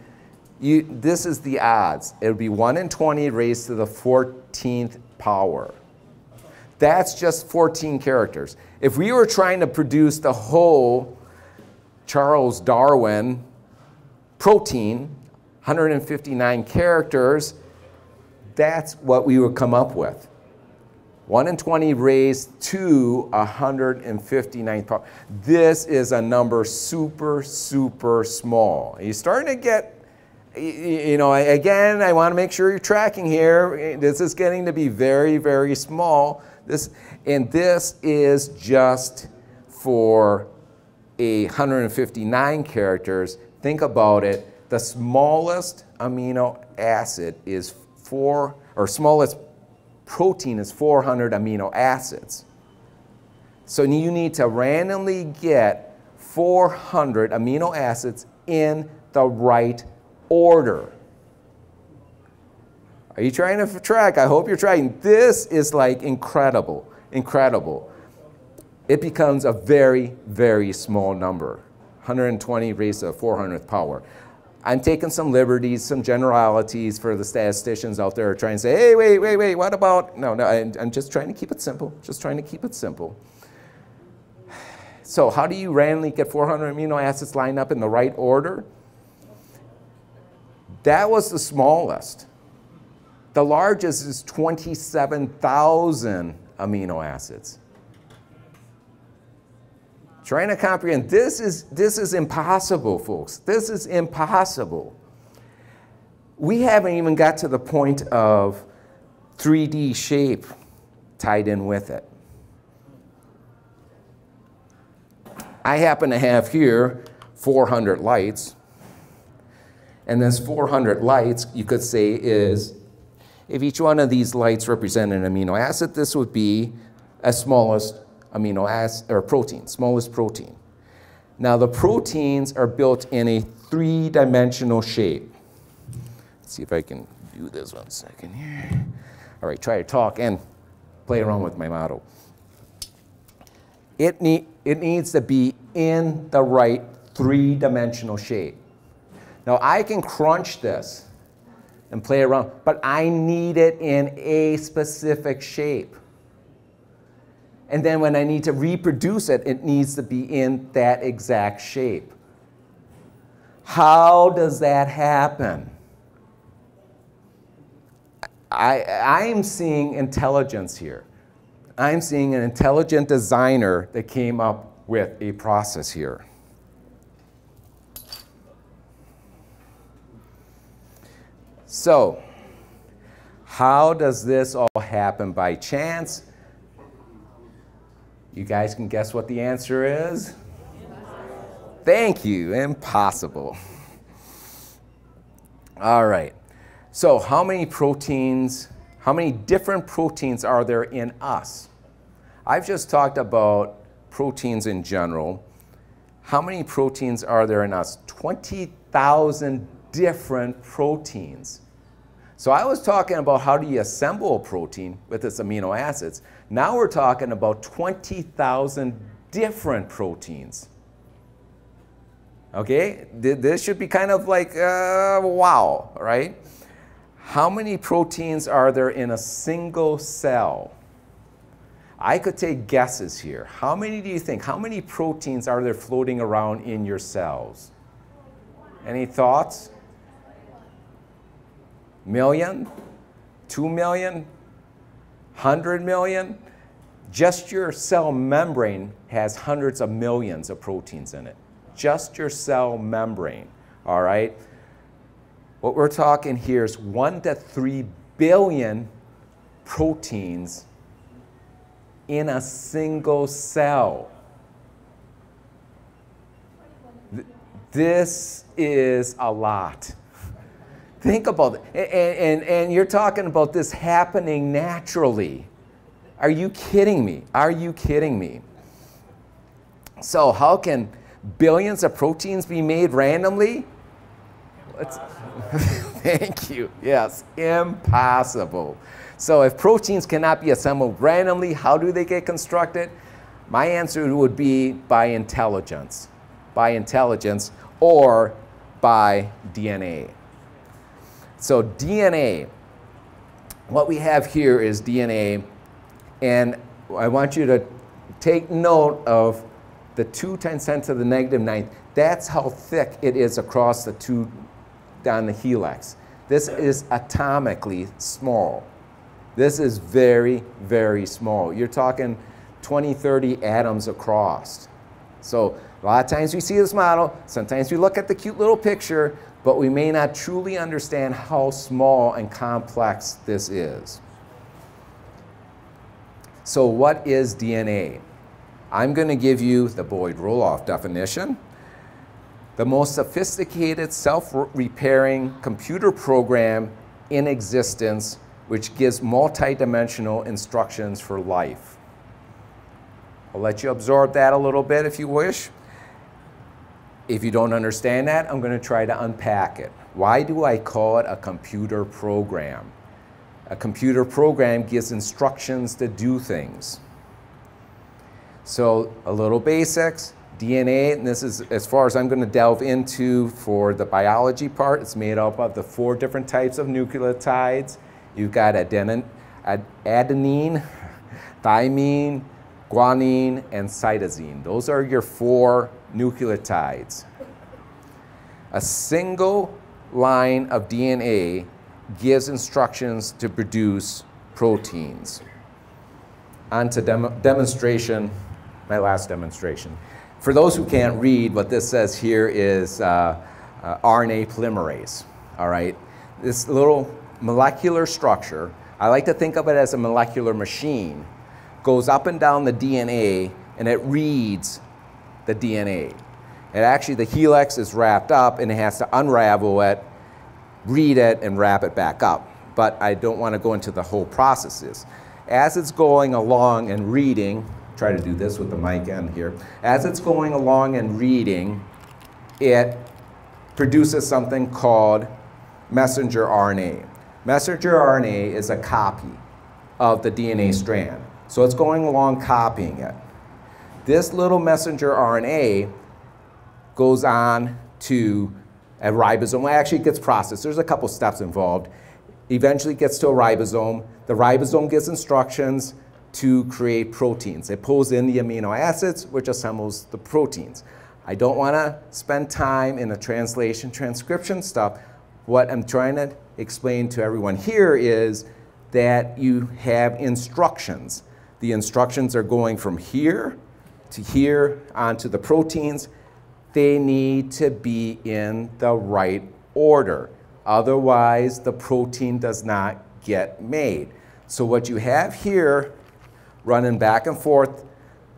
you, this is the odds. It would be 1 in 20 raised to the 14th power. That's just 14 characters. If we were trying to produce the whole Charles Darwin protein, 159 characters, that's what we would come up with. 1 in 20 raised to 159th power. This is a number super, super small. You're starting to get, you know, again, I want to make sure you're tracking here. This is getting to be very, very small. This, and this is just for a 159 characters. Think about it. The smallest amino acid is four, or smallest protein is 400 amino acids. So you need to randomly get 400 amino acids in the right order. Are you trying to track? I hope you're trying. This is like incredible, incredible. It becomes a very, very small number. 120 raised to the 400th power. I'm taking some liberties, some generalities for the statisticians out there trying to say, hey, wait, wait, wait, what about? No, no, I'm just trying to keep it simple. Just trying to keep it simple. So, how do you randomly get 400 amino acids lined up in the right order? That was the smallest. The largest is 27,000 amino acids. Trying to comprehend. This is, this is impossible, folks. This is impossible. We haven't even got to the point of 3D shape tied in with it. I happen to have here 400 lights. And this 400 lights, you could say, is if each one of these lights represent an amino acid, this would be as smallest amino acid or protein, smallest protein. Now the proteins are built in a three-dimensional shape. Let's see if I can do this one second here. All right, try to talk and play around with my model. It, need, it needs to be in the right three-dimensional shape. Now I can crunch this and play around, but I need it in a specific shape. And then when I need to reproduce it, it needs to be in that exact shape. How does that happen? I, I'm seeing intelligence here. I'm seeing an intelligent designer that came up with a process here. So, how does this all happen by chance? You guys can guess what the answer is? Thank you, impossible. All right. So, how many proteins, how many different proteins are there in us? I've just talked about proteins in general. How many proteins are there in us? 20,000 different proteins. So I was talking about how do you assemble a protein with its amino acids. Now we're talking about 20,000 different proteins. Okay, this should be kind of like, uh, wow, right? How many proteins are there in a single cell? I could take guesses here. How many do you think? How many proteins are there floating around in your cells? Any thoughts? Million, two million, hundred million. Just your cell membrane has hundreds of millions of proteins in it. Just your cell membrane, all right? What we're talking here is one to three billion proteins in a single cell. This is a lot. Think about it. And, and, and you're talking about this happening naturally. Are you kidding me? Are you kidding me? So, how can billions of proteins be made randomly? Thank you. Yes, impossible. So if proteins cannot be assembled randomly, how do they get constructed? My answer would be by intelligence. By intelligence or by DNA. So DNA, what we have here is DNA, and I want you to take note of the 2 times 10 to the negative ninth. That's how thick it is across the two down the helix. This is atomically small. This is very, very small. You're talking 20, 30 atoms across. So a lot of times we see this model, sometimes we look at the cute little picture, but we may not truly understand how small and complex this is. So what is DNA? I'm going to give you the Boyd-Roloff definition. The most sophisticated self-repairing computer program in existence which gives multidimensional instructions for life. I'll let you absorb that a little bit if you wish. If you don't understand that, I'm going to try to unpack it. Why do I call it a computer program? A computer program gives instructions to do things. So a little basics, DNA, and this is as far as I'm going to delve into for the biology part, it's made up of the four different types of nucleotides. You've got adenine, adenine thymine, guanine, and cytosine. Those are your four nucleotides. A single line of DNA gives instructions to produce proteins. On to dem demonstration, my last demonstration. For those who can't read, what this says here is uh, uh, RNA polymerase, all right? This little molecular structure, I like to think of it as a molecular machine, goes up and down the DNA and it reads the DNA. And actually the helix is wrapped up and it has to unravel it, read it, and wrap it back up. But I don't want to go into the whole processes. As it's going along and reading, try to do this with the mic end here. As it's going along and reading, it produces something called messenger RNA. Messenger RNA is a copy of the DNA strand. So it's going along copying it. This little messenger RNA goes on to a ribosome. Well, actually, it gets processed. There's a couple steps involved. Eventually, gets to a ribosome. The ribosome gives instructions to create proteins. It pulls in the amino acids, which assembles the proteins. I don't want to spend time in the translation, transcription stuff. What I'm trying to explain to everyone here is that you have instructions. The instructions are going from here to here onto the proteins. They need to be in the right order. Otherwise, the protein does not get made. So what you have here, running back and forth,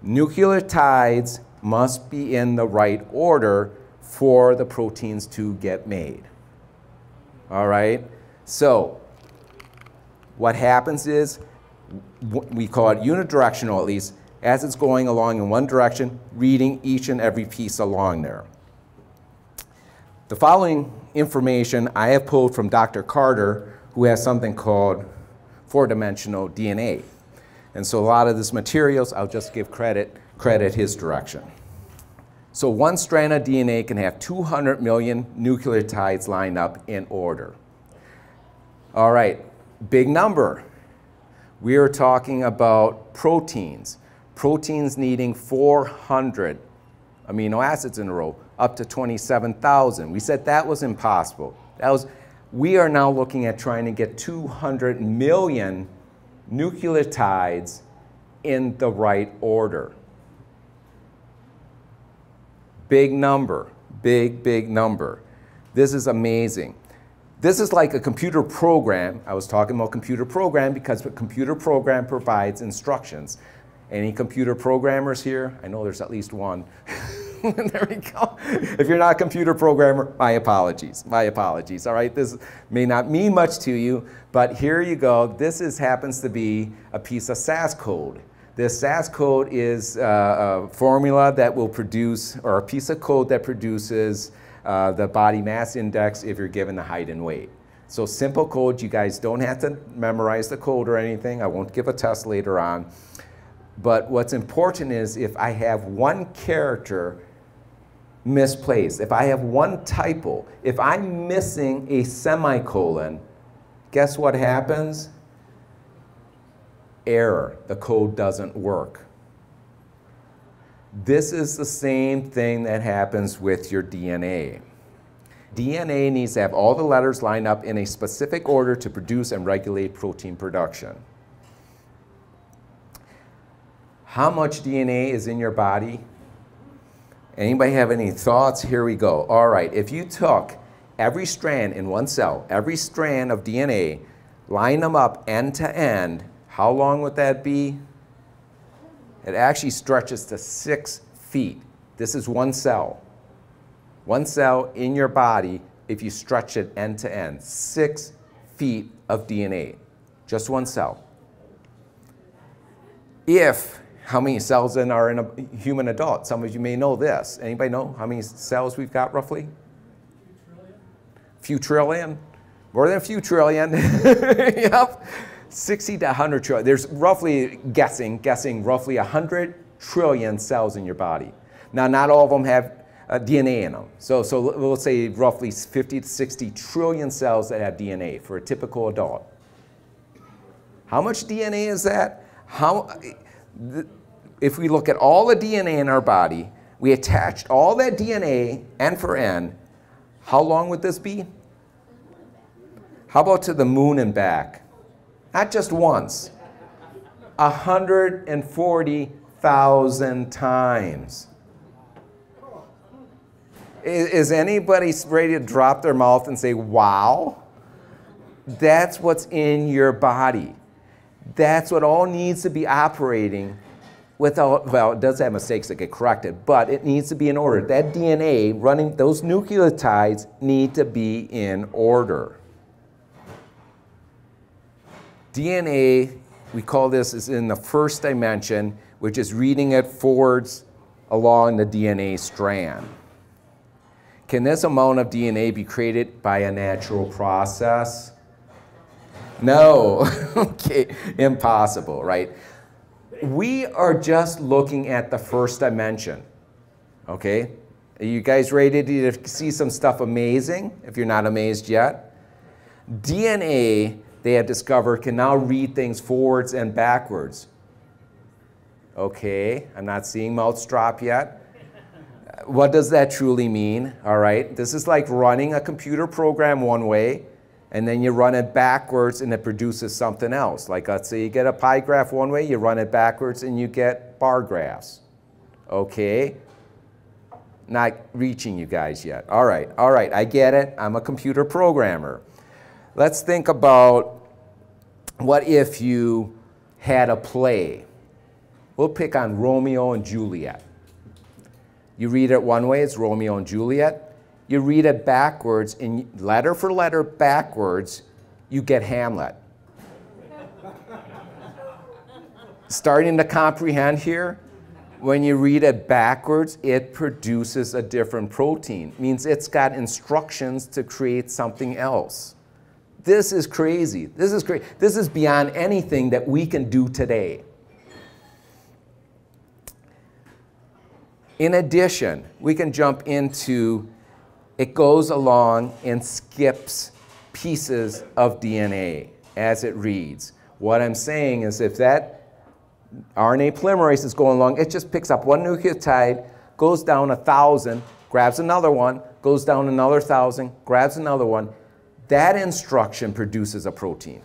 nucleotides must be in the right order for the proteins to get made. All right? So, what happens is, we call it unidirectional at least, as it's going along in one direction, reading each and every piece along there. The following information I have pulled from Dr. Carter, who has something called four-dimensional DNA. And so a lot of this materials, I'll just give credit, credit his direction. So one strand of DNA can have 200 million nucleotides lined up in order. All right, big number. We are talking about proteins. Proteins needing 400 amino acids in a row, up to 27,000. We said that was impossible. That was, we are now looking at trying to get 200 million nucleotides in the right order. Big number, big, big number. This is amazing. This is like a computer program. I was talking about computer program because a computer program provides instructions. Any computer programmers here? I know there's at least one. there we go. If you're not a computer programmer, my apologies. My apologies. All right, this may not mean much to you, but here you go. This is, happens to be a piece of SAS code. This SAS code is uh, a formula that will produce, or a piece of code that produces uh, the body mass index if you're given the height and weight. So simple code, you guys don't have to memorize the code or anything. I won't give a test later on. But what's important is if I have one character misplaced, if I have one typo, if I'm missing a semicolon, guess what happens? Error. The code doesn't work. This is the same thing that happens with your DNA. DNA needs to have all the letters lined up in a specific order to produce and regulate protein production. How much DNA is in your body? Anybody have any thoughts? Here we go. All right, if you took every strand in one cell, every strand of DNA, line them up end to end, how long would that be? It actually stretches to six feet. This is one cell. One cell in your body, if you stretch it end to end, six feet of DNA, just one cell. If, how many cells in are in a human adult? Some of you may know this. Anybody know how many cells we've got roughly? A Few trillion? More than a few trillion. yep. 60 to 100 trillion. There's roughly, guessing, guessing, roughly 100 trillion cells in your body. Now, not all of them have uh, DNA in them. So, so let's say roughly 50 to 60 trillion cells that have DNA for a typical adult. How much DNA is that? How, if we look at all the DNA in our body, we attached all that DNA, N for N, how long would this be? How about to the moon and back? Not just once, 140,000 times. Is, is anybody ready to drop their mouth and say, wow? That's what's in your body. That's what all needs to be operating without, well, it does have mistakes that get corrected, but it needs to be in order. That DNA running, those nucleotides need to be in order. DNA, we call this, is in the first dimension, which is reading it forwards along the DNA strand. Can this amount of DNA be created by a natural process? No, okay, impossible, right? We are just looking at the first dimension, okay? Are you guys ready to see some stuff amazing, if you're not amazed yet? DNA, they have discovered, can now read things forwards and backwards. Okay, I'm not seeing mouths drop yet what does that truly mean? All right, this is like running a computer program one way, and then you run it backwards and it produces something else. Like let's say you get a pie graph one way, you run it backwards and you get bar graphs. Okay? Not reaching you guys yet. All right, all right, I get it. I'm a computer programmer. Let's think about what if you had a play. We'll pick on Romeo and Juliet. You read it one way, it's Romeo and Juliet. You read it backwards, and letter for letter backwards, you get Hamlet. Starting to comprehend here? When you read it backwards, it produces a different protein. It means it's got instructions to create something else. This is crazy. This is crazy. This is beyond anything that we can do today. In addition, we can jump into it goes along and skips pieces of DNA as it reads. What I'm saying is if that RNA polymerase is going along, it just picks up one nucleotide, goes down a thousand, grabs another one, goes down another thousand, grabs another one. That instruction produces a protein.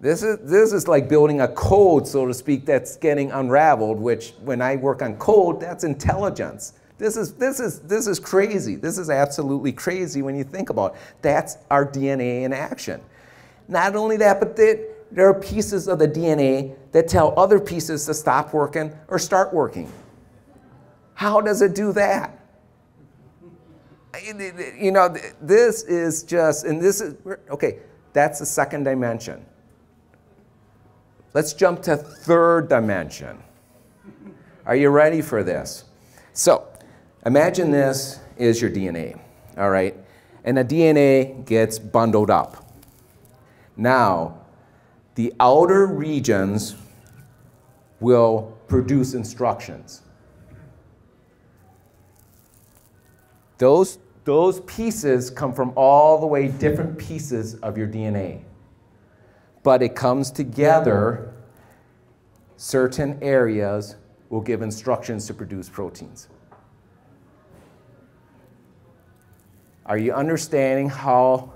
This is, this is like building a code, so to speak, that's getting unraveled, which when I work on code, that's intelligence. This is, this, is, this is crazy. This is absolutely crazy when you think about it. That's our DNA in action. Not only that, but there are pieces of the DNA that tell other pieces to stop working or start working. How does it do that? You know, this is just, and this is, okay, that's the second dimension. Let's jump to third dimension. Are you ready for this? So, imagine this is your DNA, all right? and the DNA gets bundled up. Now, the outer regions will produce instructions. Those, those pieces come from all the way different pieces of your DNA. But it comes together, certain areas will give instructions to produce proteins. Are you understanding how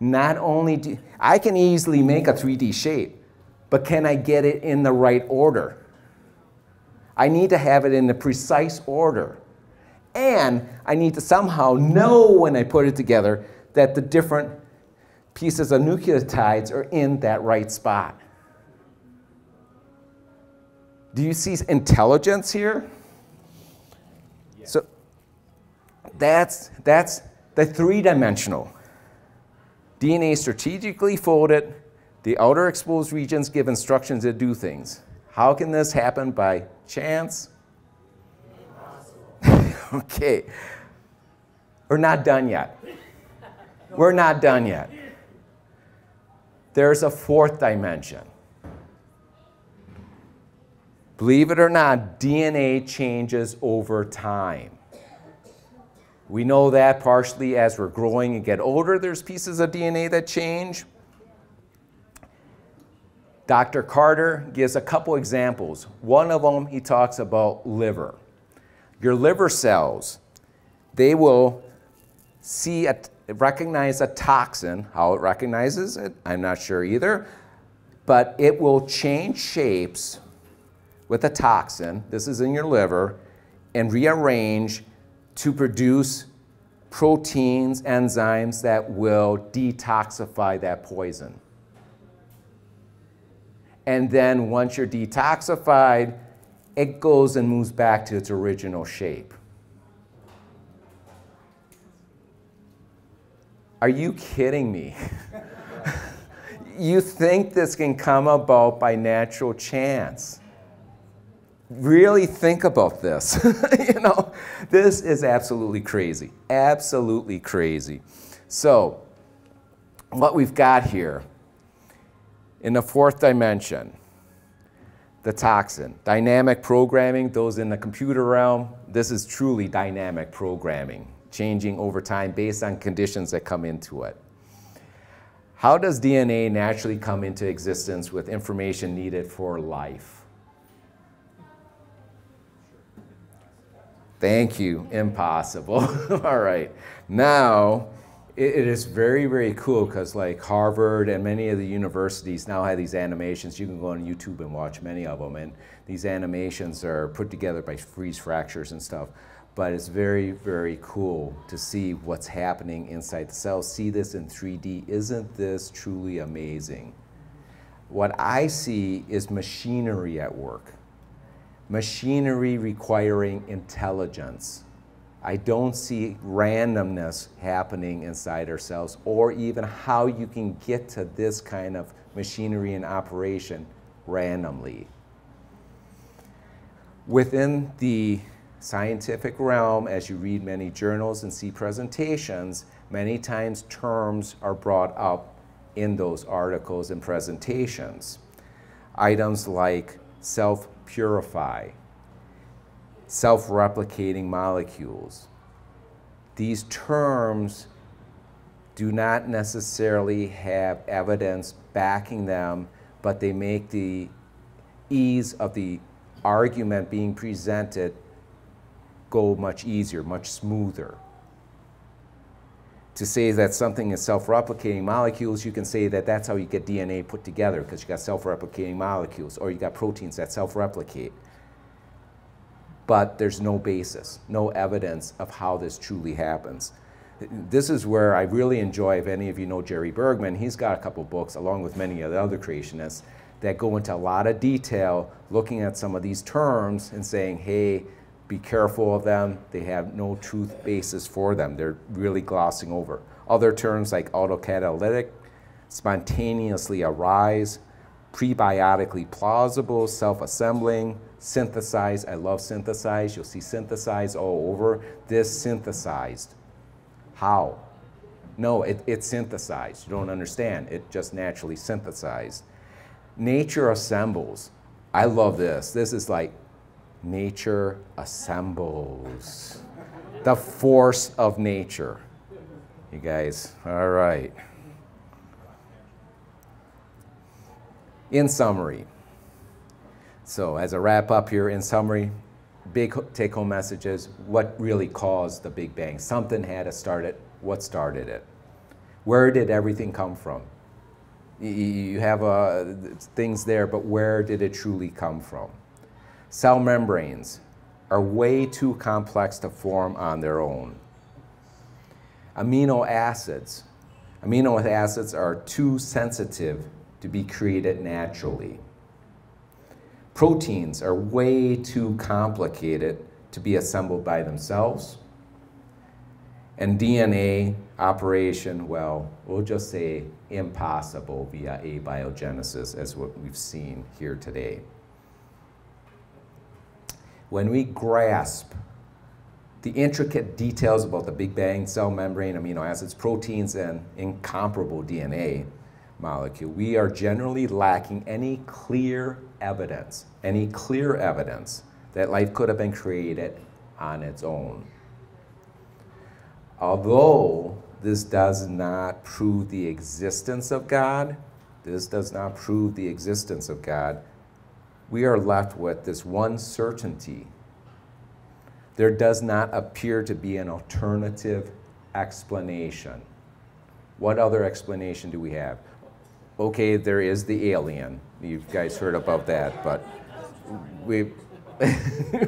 not only do I can easily make a 3D shape, but can I get it in the right order? I need to have it in the precise order. And I need to somehow know when I put it together that the different pieces of nucleotides are in that right spot. Do you see intelligence here? So that's, that's the three-dimensional. DNA strategically folded, the outer exposed regions give instructions to do things. How can this happen by chance? okay. We're not done yet. We're not done yet. There's a fourth dimension. Believe it or not, DNA changes over time. We know that partially as we're growing and get older, there's pieces of DNA that change. Dr. Carter gives a couple examples. One of them, he talks about liver. Your liver cells, they will see a, recognize a toxin. How it recognizes it, I'm not sure either. But it will change shapes with a toxin. This is in your liver, and rearrange to produce proteins, enzymes that will detoxify that poison. And then once you're detoxified, it goes and moves back to its original shape. Are you kidding me? you think this can come about by natural chance? Really think about this. you know, this is absolutely crazy. Absolutely crazy. So, what we've got here in the fourth dimension, the toxin. Dynamic programming, those in the computer realm, this is truly dynamic programming, changing over time based on conditions that come into it. How does DNA naturally come into existence with information needed for life? Thank you, impossible. All right, now it, is very, very cool because like Harvard and many of the universities now have these animations. You can go on YouTube and watch many of them. And these animations are put together by freeze fractures and stuff. But it's very, very cool to see what's happening inside the cell. See this in 3D. Isn't this truly amazing? What I see is machinery at work. Machinery requiring intelligence I don't see randomness happening inside ourselves or even how you can get to this kind of machinery in operation randomly. Within the scientific realm, as you read many journals and see presentations, many times terms are brought up in those articles and presentations. Items like self-purify, self-replicating molecules. These terms do not necessarily have evidence backing them, but they make the ease of the argument being presented go much easier, much smoother. To say that something is self-replicating molecules, you can say that that's how you get DNA put together because you got self-replicating molecules or you got proteins that self-replicate but there's no basis, no evidence of how this truly happens. This is where I really enjoy, if any of you know Jerry Bergman, he's got a couple books, along with many of the other creationists, that go into a lot of detail looking at some of these terms and saying, hey, be careful of them. They have no truth basis for them. They're really glossing over. Other terms like autocatalytic, spontaneously arise, prebiotically plausible, self-assembling, synthesize. I love synthesize. You'll see synthesize all over. This synthesized. How? No, it, it synthesized. You don't understand. It just naturally synthesized. Nature assembles. I love this. This is like nature assembles. the force of nature. You guys, all right. In summary, so as a wrap up here, in summary, big take home messages what really caused the Big Bang? Something had to start it. What started it? Where did everything come from? You have uh, things there, but where did it truly come from? Cell membranes are way too complex to form on their own. Amino acids. Amino acids are too sensitive to be created naturally. Proteins are way too complicated to be assembled by themselves. And DNA operation, well, we'll just say impossible via abiogenesis, as what we've seen here today. When we grasp the intricate details about the Big Bang, cell membrane, amino acids, proteins, and incomparable DNA molecule, we are generally lacking any clear evidence, any clear evidence that life could have been created on its own. Although this does not prove the existence of God, this does not prove the existence of God, we are left with this one certainty. There does not appear to be an alternative explanation. What other explanation do we have? Okay, there is the alien. You guys heard about that, but we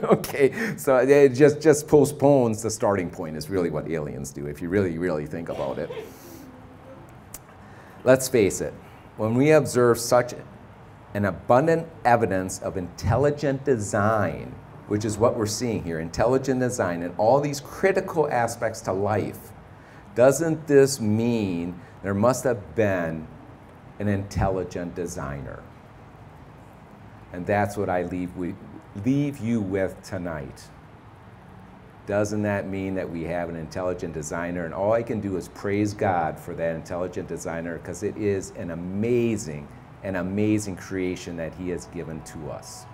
okay, so it just, just postpones the starting point, is really what aliens do, if you really, really think about it. Let's face it, when we observe such an abundant evidence of intelligent design, which is what we're seeing here intelligent design and all these critical aspects to life, doesn't this mean there must have been an intelligent designer? And that's what I leave with, leave you with tonight. Doesn't that mean that we have an intelligent designer? And all I can do is praise God for that intelligent designer because it is an amazing, an amazing creation that He has given to us.